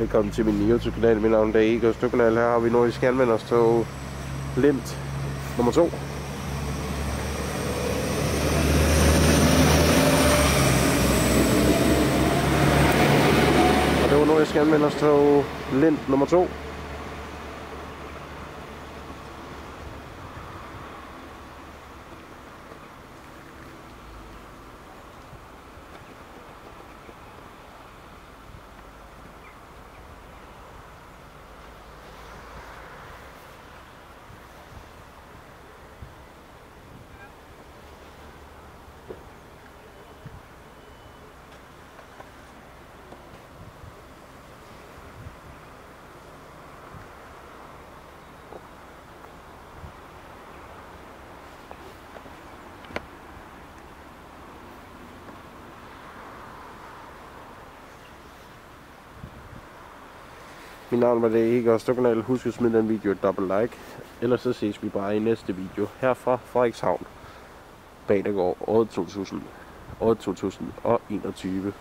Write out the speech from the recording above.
Velkommen til min YouTube-kanal. Mit navn er Eger Støkkenal. Her har vi Nordisk Anvenderstog Limt nummer 2. Og det var Nordisk Anvenderstog Limt nummer 2. Mit navn var det ikke, og Stokkanal. Husk at smide den video et dobbelt like. Ellers så ses vi bare i næste video. Her fra Frederikshavn. Banegård året 2000. Året 2021.